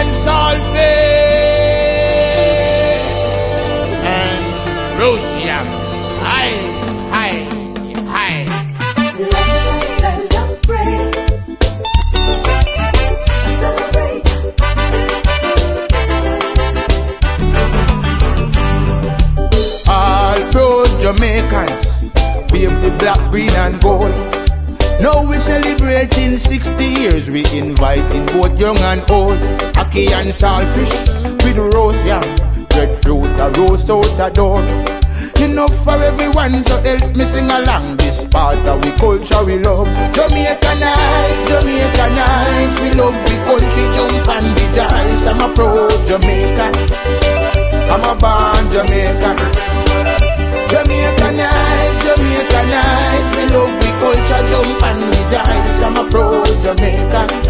and saltfish and yam. Hi, hi, hi. Let us celebrate. Celebrate. All proud Jamaicans, wave the black, green and gold. Now we celebrating 60 years, we inviting both young and old. Ackee and saltfish with roast yam, breadfruit a roast out the door. Enough for everyone, so help me sing along this part of we culture we love. Jamaica nice, Jamaica nice, we love we country jump and the dice. I'm a pro Jamaica. I'm a born Jamaican. Jamaica.